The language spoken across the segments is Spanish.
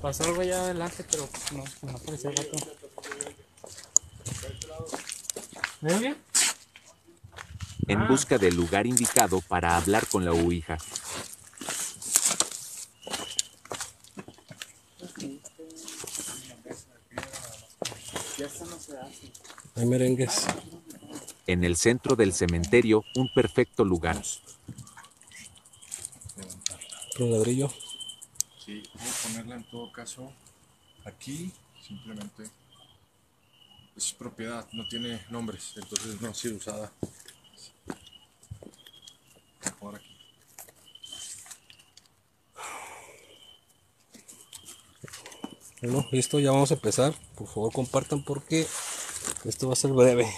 Pasó algo allá adelante, pero no, no apareció el gato. ¿Me ven bien? en Ah. busca del lugar indicado para hablar con la Ouija. Ya esto no se hace. Hay merengues. En el centro del cementerio, un perfecto lugar. Con ladrillo. Sí, voy a ponerla en todo caso aquí, simplemente. Es propiedad, no tiene nombres, entonces no ha sido usada. Por aquí. Bueno, listo, ya vamos a empezar. Por favor, compartan porque esto va a ser breve.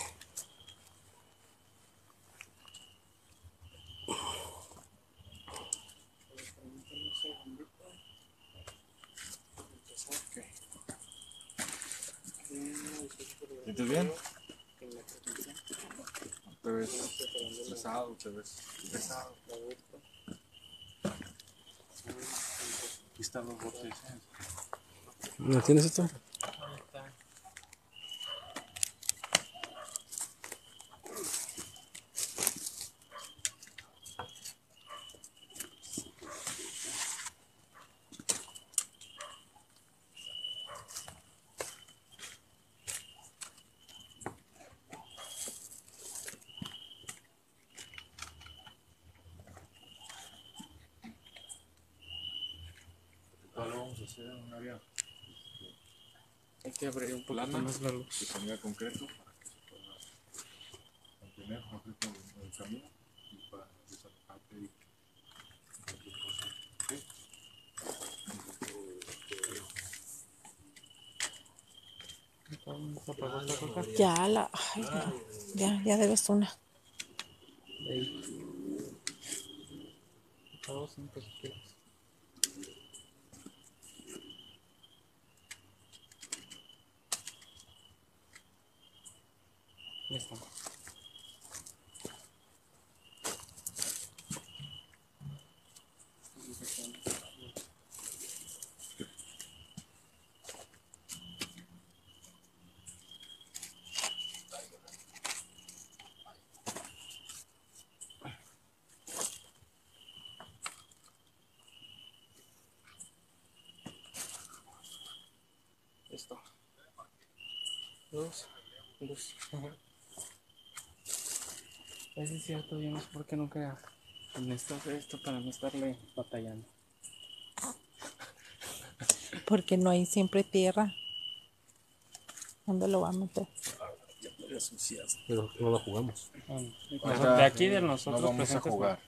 ¿Sientes bien? ¿Te ves estresado? ¿Te ves pesado? Aquí están los botes. ¿eh? ¿No tienes esto? Ahora vamos a hacer un Hay que abrir un plana más la luz. que tenga concreto para que se pueda mantener mejor con el camino y para desalojarte y cualquier cosa. coca. Ya la. Ay, no. Ya, ya debes una. Todos un Listo. Listo. Dos. Dos. Es cierto, yo no sé por qué nunca necesito hacer esto para no estarle batallando. Porque no hay siempre tierra. ¿Dónde lo va a meter? Pero no la jugamos. De aquí de no nosotros vamos a presentes, ¿no? jugar.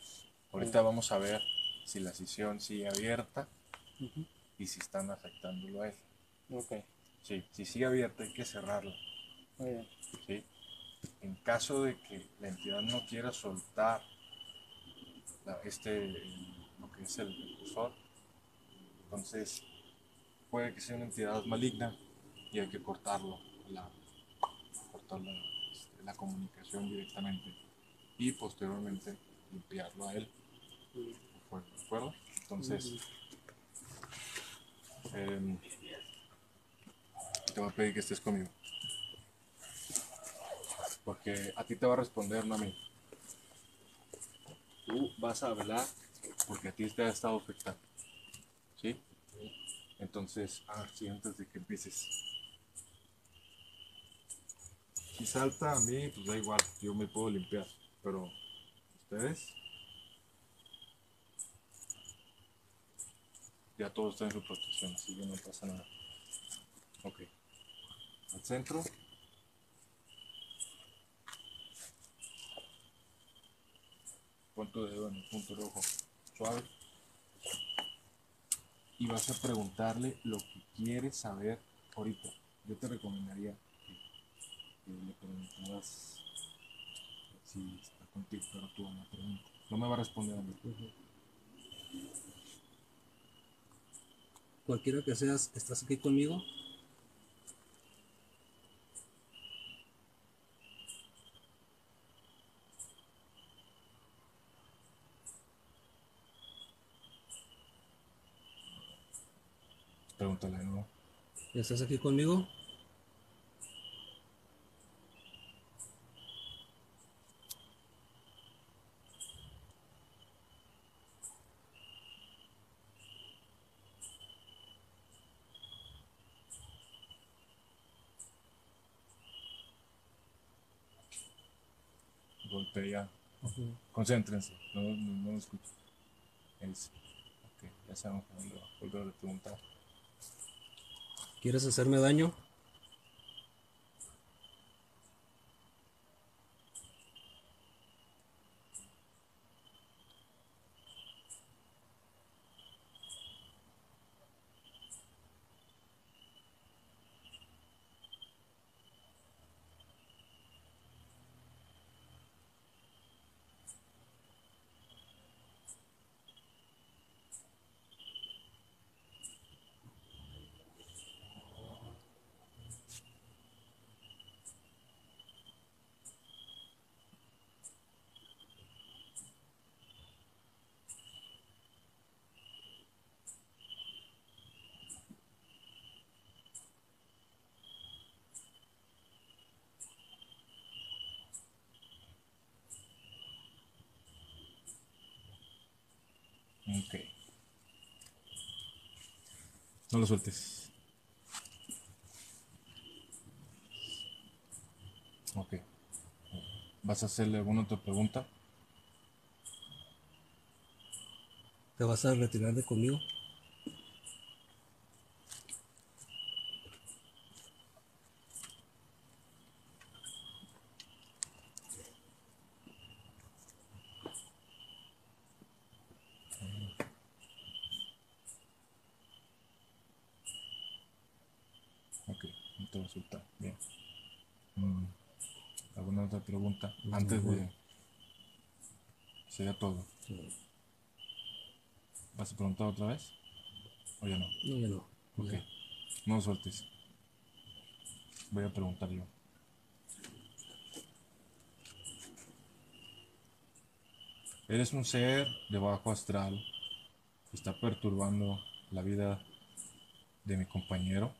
Ahorita vamos a ver si la sesión sigue abierta y si están afectándolo a él. Ok, Sí, si sigue abierta hay que cerrarla. muy bien. ¿sí? En caso de que la entidad no quiera soltar la- este, el- lo que es el, el cursor, entonces puede que sea una entidad maligna y hay que cortarlo, la, cortar la, este, la comunicación directamente y posteriormente limpiarlo a él. ¿De acuerdo? Entonces, em, te voy a pedir que estés conmigo. Porque a ti te va a responder, no a mí. Tú vas a velar porque a ti te ha estado afectando. ¿Sí? Entonces, ah, sí, antes de que empieces. Si salta a mí, pues da igual, yo me puedo limpiar. Pero, ¿ustedes? Ya todo está en su protección, así que no pasa nada. Ok. Al centro. Pon tu dedo en el punto rojo. Suave. Y vas a preguntarle lo que quieres saber ahorita. Yo te recomendaría que, le preguntaras si está contigo, pero tú no pregunta. No me va a responder a mí. Cualquiera que seas, ¿estás aquí conmigo? Pregúntale, ¿no? ¿Ya estás aquí conmigo? Golpea. Concéntrense, no, no, no lo escucho. Es, ok, ya sabemos que no volver a preguntar. ¿Quieres hacerme daño? Ok. No lo sueltes. Ok. ¿Vas a hacerle alguna otra pregunta? ¿Te vas a retirar de conmigo? Ok, no te va a soltar. Bien. Mm, ¿Alguna otra pregunta? Antes de... Sería todo. ¿Vas a preguntar otra vez? ¿O ya no? No, ya no. Ok. No sueltes. Voy a preguntar yo. Eres un ser de bajo astral que está perturbando la vida de mi compañero.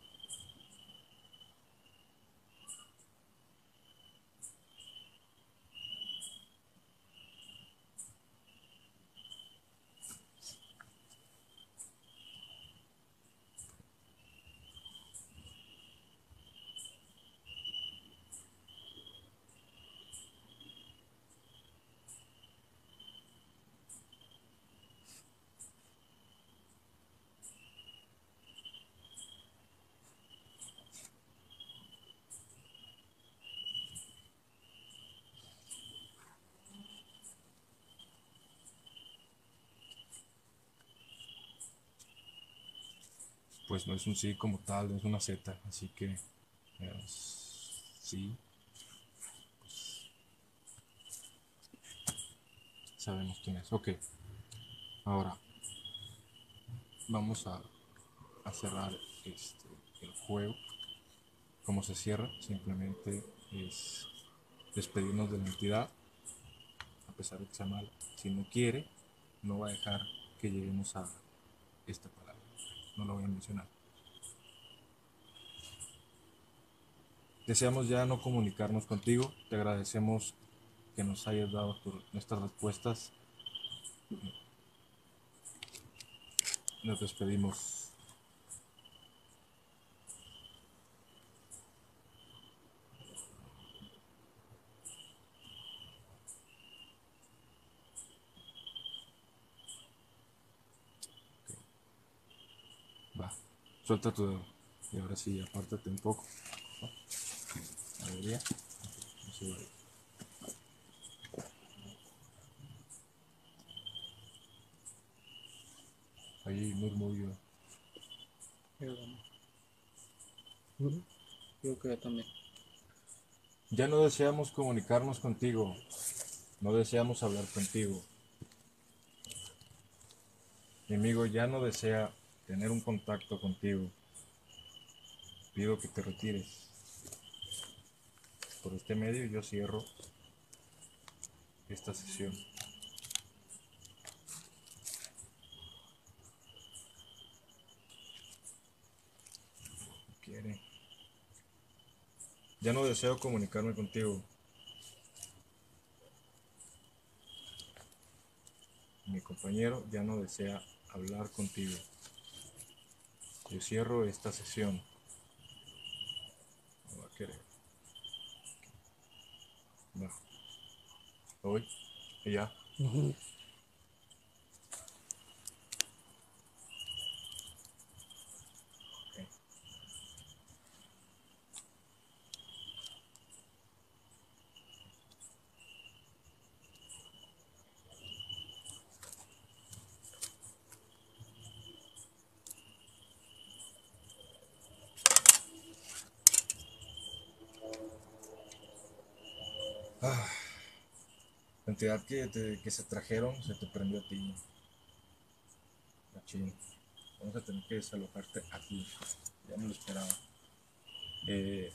Pues no es un sí como tal, es una Z, así que es sí. Pues, sabemos quién es. Ok. Ahora vamos a, a cerrar este, el juego. ¿Cómo se cierra? Simplemente es despedirnos de la entidad, a pesar de que sea mala. Si no quiere, no va a dejar que lleguemos a esta palabra. No lo voy a mencionar. Deseamos ya no comunicarnos contigo. Te agradecemos que nos hayas dado tu- nuestras respuestas. Nos despedimos. Va, suelta tu dedo. Y ahora sí, apártate un poco. No se vaya. Ahí murmullo. Yo Yo creo también. Ya no deseamos comunicarnos contigo. No deseamos hablar contigo. Mi amigo ya no desea tener un contacto contigo. Pido que te retires. Por este medio yo cierro esta sesión. Quiere. Ya no deseo comunicarme contigo. Mi compañero ya no desea hablar contigo. Yo cierro esta sesión. No va a. Hoy. Y ya. Ujú. La entidad que, te- que se trajeron se te prendió a ti. Machín. Vamos a tener que desalojarte aquí. Ya me lo esperaba. Eh,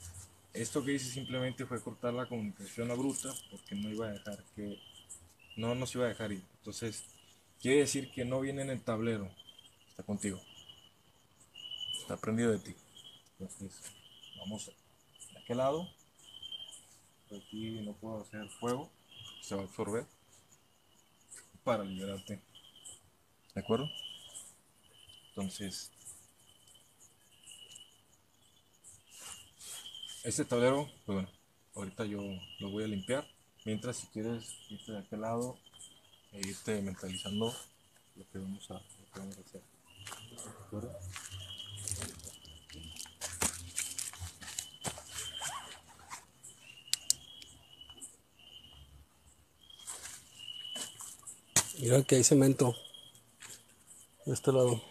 esto que hice simplemente fue cortar la comunicación a bruta porque no iba a dejar que. No nos iba a dejar ir. Entonces, quiere decir que no viene en el tablero. Está contigo. Está prendido de ti. Entonces, vamos de aquel lado. Aquí no puedo hacer fuego. Se va a absorber. Para liberarte. ¿De acuerdo? Entonces, este tablero, pues bueno, ahorita yo lo voy a limpiar. Mientras, si quieres irte de aquel lado e irte mentalizando lo que vamos a, lo que vamos a hacer. ¿De acuerdo? Mira que hay cemento. De este lado.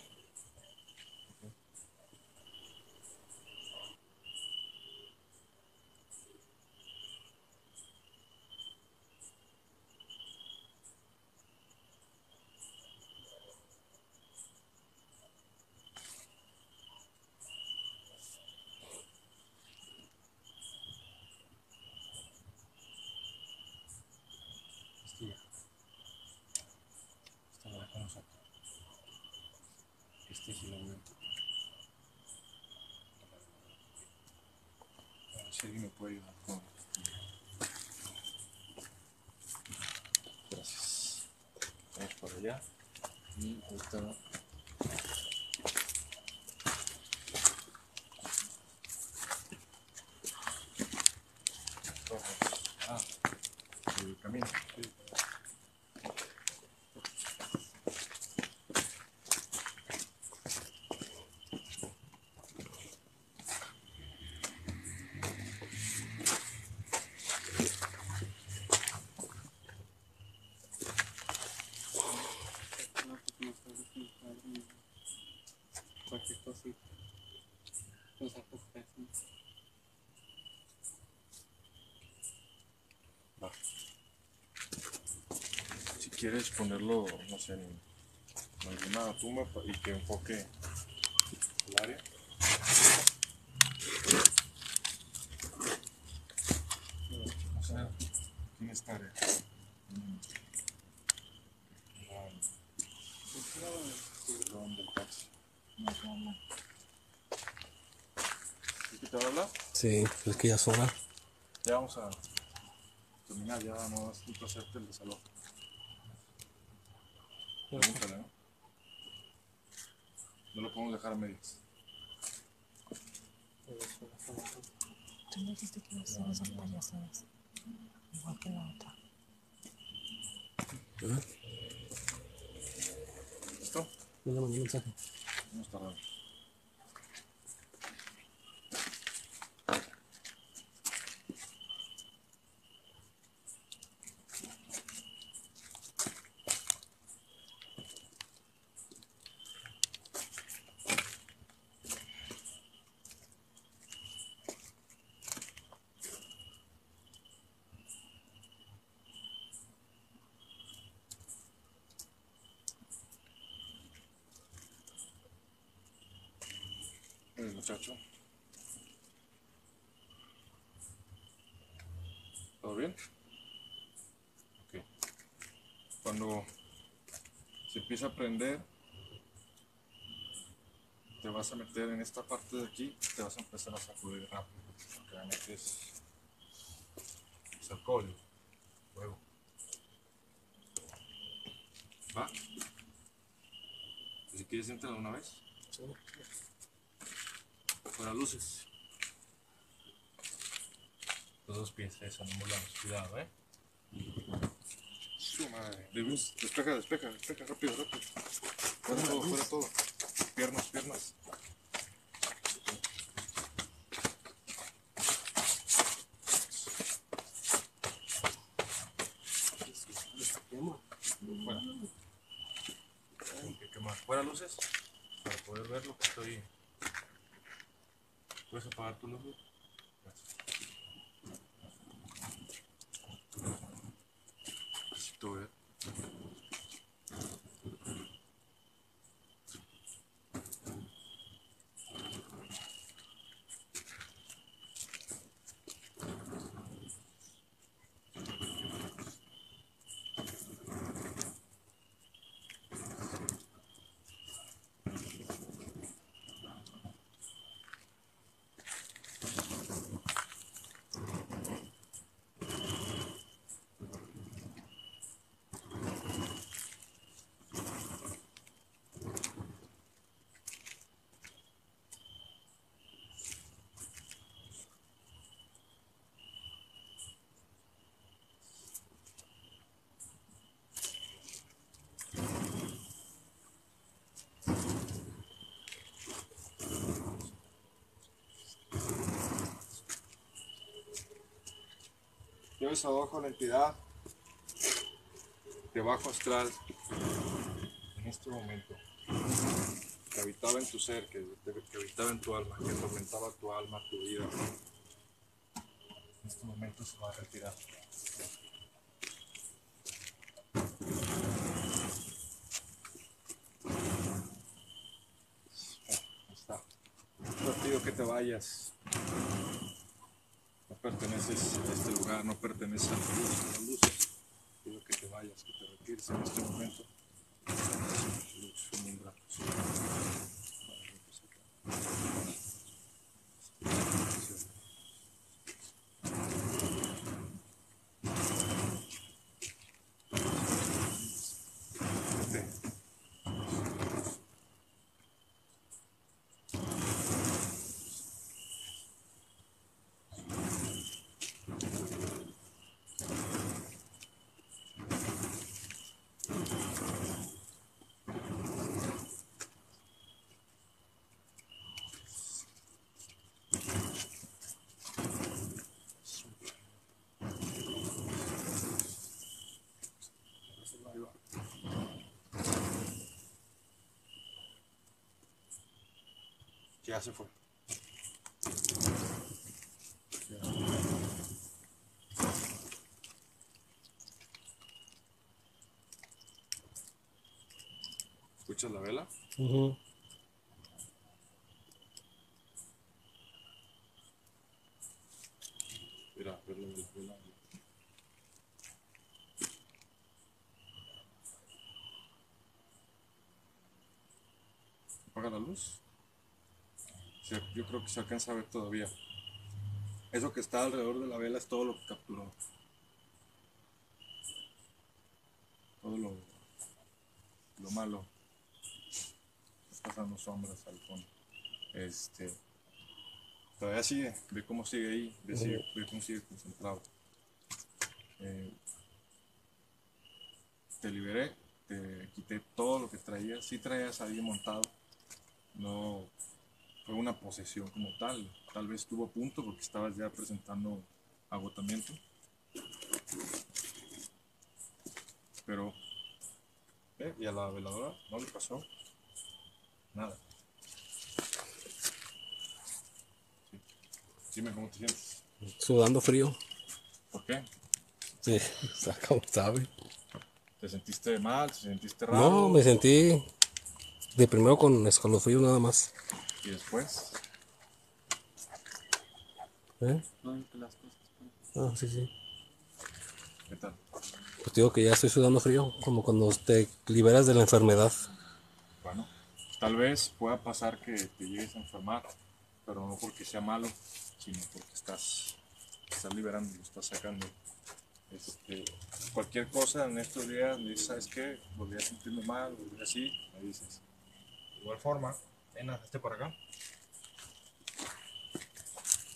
Este ya. Este lo dejamos aquí. Este sí lo voy a tocar. A ver si alguien me puede ayudar con. Gracias. Vamos para allá. Y. Vamos. Ah, el camino. No, pues no sabes si alguien- Cualquier cosita. Los sacas casi. Va. Si quieres ponerlo, no sé, en alguna tumba y que enfoque el área. O sea, ¿quién está área? ¿Sí que te? Sí, es que ya es hora. Ya vamos a terminar, ya no necesito hacerte el desalojo. Pregúntale, ¿no? No lo podemos dejar a medias. Tú me dijiste que ibas a hacer esas payasadas. Igual que la otra. ¿Listo? Ya le mandé un mensaje. No está raro. El muchacho. ¿Todo bien? Ok. Cuando se empieza a prender, te vas a meter en esta parte de aquí, te vas a empezar a sacudir rápido. que la metes es alcohol, huevo. ¿Va? Si quieres, entra de una vez. Fuera luces. Los dos pies, eso, no volvamos. Cuidado, eh. Su madre. Luz, despeja, despeja, despeja, rápido, rápido. Fuera todo, fuera todo. Piernas, piernas. Fuera. Tengo que quemar. Fuera luces para poder ver lo que estoy. fartului Lleves abajo la entidad de bajo astral en este momento que habitaba en tu ser, que, habitaba en tu alma, que atormentaba tu alma, tu vida. En este momento se va a retirar. Está. No te pido que te vayas. Perteneces a este lugar, no perteneces a la luz. Pido que te vayas, que te retires en este momento. Luz, sombra, Vete. Ahí va. Ya se fue. ¿Escuchas la vela? Ujú. Mira, vela, vela, vela. Apaga la luz. Sí, yo creo que se alcanza a ver todavía. Eso que está alrededor de la vela es todo lo que capturó. Todo lo, lo malo. Está pasando sombras al fondo. Este. Todavía sigue, ve cómo sigue ahí, ve, sigue- ve cómo sigue concentrado. Eh, te liberé, te quité todo lo que traías, sí traías a alguien montado, no fue una posesión como tal, tal vez estuvo a punto porque estabas ya presentando agotamiento, pero, eh, y a la veladora no le pasó nada. Dime cómo te sientes. Sudando frío. ¿Por qué? Sí, como sabe. ¿Te sentiste mal? ¿Te sentiste raro? No, me sentí de primero con escalofrío nada más. ¿Y después? ¿Eh? Cosas. Ah, sí, sí. ¿Qué tal? Pues digo que ya estoy sudando frío, como cuando te liberas de la enfermedad. Bueno, tal vez pueda pasar que te llegues a enfermar, pero no porque sea malo, sino porque estás, estás liberando, lo estás sacando. Este, cualquier cosa en estos días, me dices, ¿sabes qué? Volví a sentirme mal, volví así, me dices. De igual forma, ven, este por acá.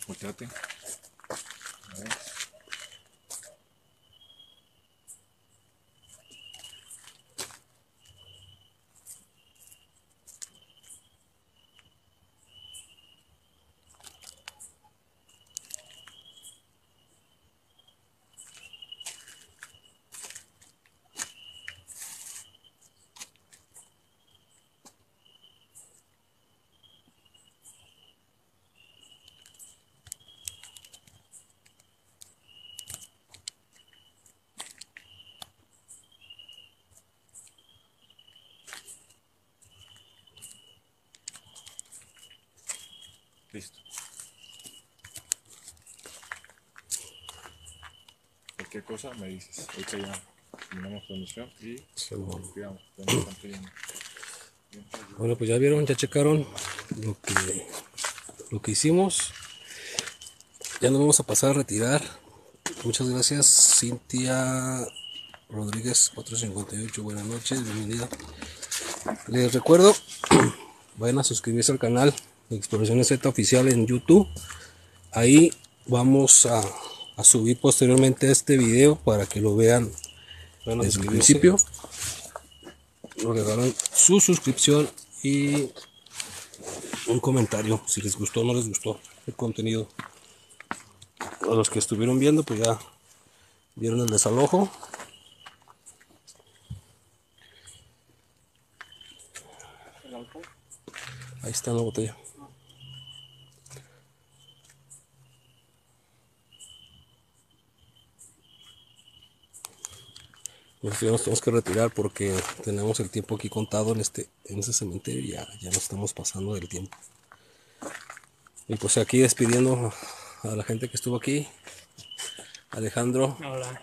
Volteate. A ver. Listo. Cualquier cosa me dices. Ahorita ya terminamos transmisión y pidiendo. Bueno, pues ya vieron, ya checaron lo que, lo que hicimos. Ya nos vamos a pasar a retirar. Muchas gracias, Cintia Rodríguez 458. Buenas noches, bienvenida. Les recuerdo, vayan a suscribirse al canal Exploraciones Z Oficial en YouTube. Ahí vamos a, a subir posteriormente este video para que lo vean desde el principio nos regalan su suscripción y un comentario si les gustó o no les gustó el contenido. A los que estuvieron viendo, pues ya vieron el desalojo. Ahí está la botella. Nos tenemos que retirar porque tenemos el tiempo aquí contado en este, en este cementerio y ya, ya nos estamos pasando del tiempo. Y pues aquí despidiendo a la gente que estuvo aquí. Alejandro, Hola.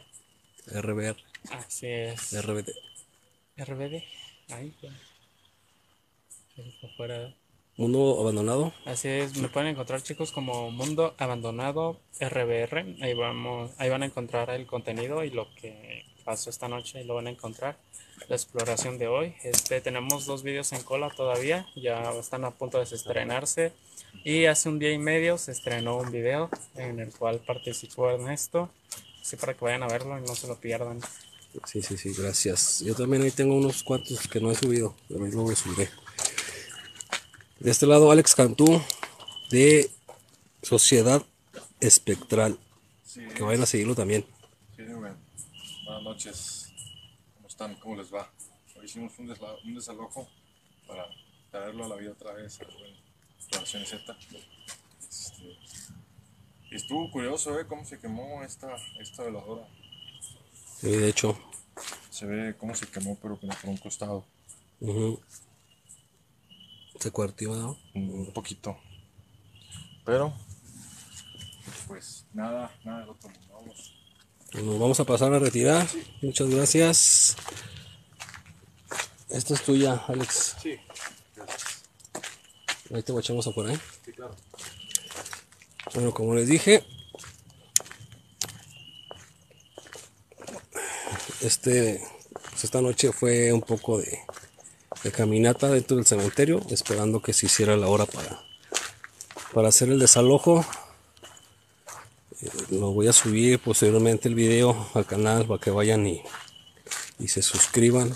RBR, Así es. RBD. RBD. Ahí ya. Ahí por fuera. Mundo abandonado. Así es, me pueden encontrar chicos como Mundo Abandonado RBR. Ahí vamos, ahí van a encontrar el contenido y lo que pasó esta noche y lo van a encontrar. La exploración de hoy. Este tenemos dos vídeos en cola todavía, ya están a punto de estrenarse. Y hace un día y medio se estrenó un video en el cual participó Ernesto. Así para que vayan a verlo y no se lo pierdan. Sí, sí, sí, gracias. Yo también ahí tengo unos cuantos que no he subido, pero ahí luego subiré. De este lado, Alex Cantú, de Sociedad Espectral. Sí, Que vayan a seguirlo también. Buenas noches. ¿Cómo están? ¿Cómo les va? Hoy hicimos un, desalojo para traerlo a la vida otra vez. a la Exploración Z. Este, estuvo curioso, ¿eh? Cómo se quemó esta, esta veladora. Sí, de hecho. Se ve cómo se quemó, pero como por un costado. Se cuartió, ¿no? Un poquito. Pero, pues nada, nada del otro mundo. Vamos. Pues Nos vamos a pasar a retirar. Muchas gracias. Esta es tuya, Alex. Sí, gracias. Ahí te guachamos afuera, ¿eh? Sí, claro. Bueno, como les dije, este, pues esta noche fue un poco de, de caminata dentro del cementerio, esperando que se hiciera la hora para, para hacer el desalojo. Lo voy a subir posteriormente el video al canal para que vayan y, y se suscriban,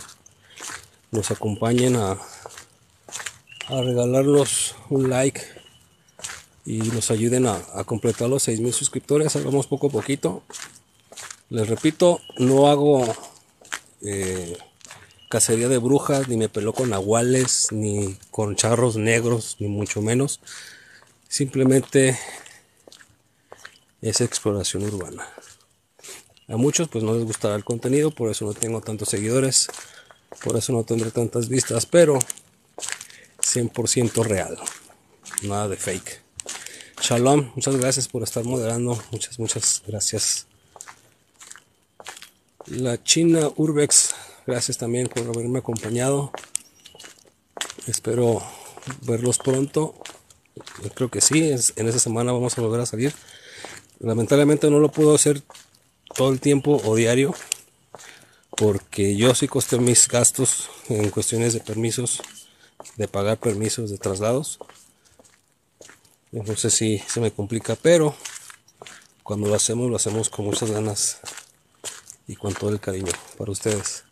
nos acompañen a, a regalarnos un like y nos ayuden a, a completar los 6000 suscriptores. Ahí vamos poco a poquito. Les repito, no hago eh, cacería de brujas, ni me peló con nahuales, ni con charros negros, ni mucho menos. Simplemente es exploración urbana. A muchos pues no les gustará el contenido, por eso no tengo tantos seguidores, por eso no tendré tantas vistas, pero 100% real, nada de fake. Shalom, muchas gracias por estar moderando. Muchas, muchas gracias. La China Urbex, gracias también por haberme acompañado. Espero verlos pronto. Creo que sí, en esa semana vamos a volver a salir. Lamentablemente no lo puedo hacer todo el tiempo o diario, porque yo sí costeo mis gastos en cuestiones de permisos, de pagar permisos de traslados. Entonces sí se me complica, pero cuando lo hacemos, lo hacemos con muchas ganas y con todo el cariño para ustedes.